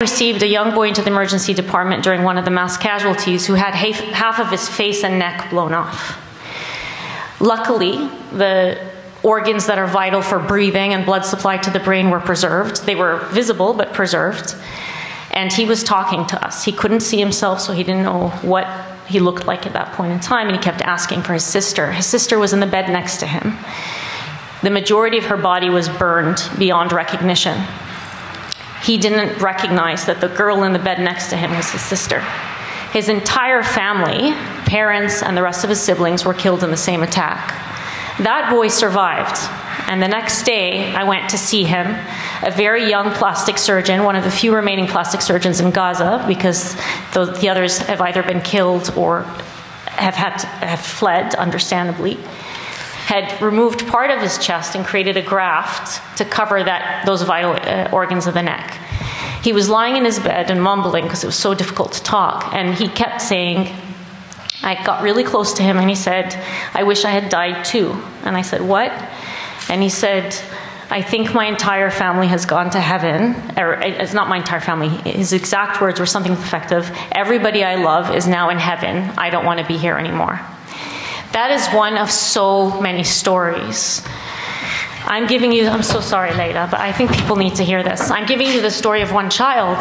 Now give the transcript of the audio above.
received a young boy into the emergency department during one of the mass casualties who had half of his face and neck blown off. Luckily, the organs that are vital for breathing and blood supply to the brain were preserved. They were visible but preserved. And he was talking to us. He couldn't see himself, so he didn't know what he looked like at that point in time, and he kept asking for his sister. His sister was in the bed next to him. The majority of her body was burned beyond recognition. He didn't recognize that the girl in the bed next to him was his sister. His entire family, parents, and the rest of his siblings were killed in the same attack. That boy survived, and the next day I went to see him, a very young plastic surgeon, one of the few remaining plastic surgeons in Gaza, because the others have either been killed or have had to, have fled, understandably had removed part of his chest and created a graft to cover that, those vital uh, organs of the neck. He was lying in his bed and mumbling because it was so difficult to talk, and he kept saying, I got really close to him and he said, I wish I had died too. And I said, What? And he said, I think my entire family has gone to heaven. Or it's not my entire family. His exact words were something effective. Everybody I love is now in heaven. I don't want to be here anymore. That is one of so many stories. I'm giving you, I'm so sorry, Leila, but I think people need to hear this. I'm giving you the story of one child,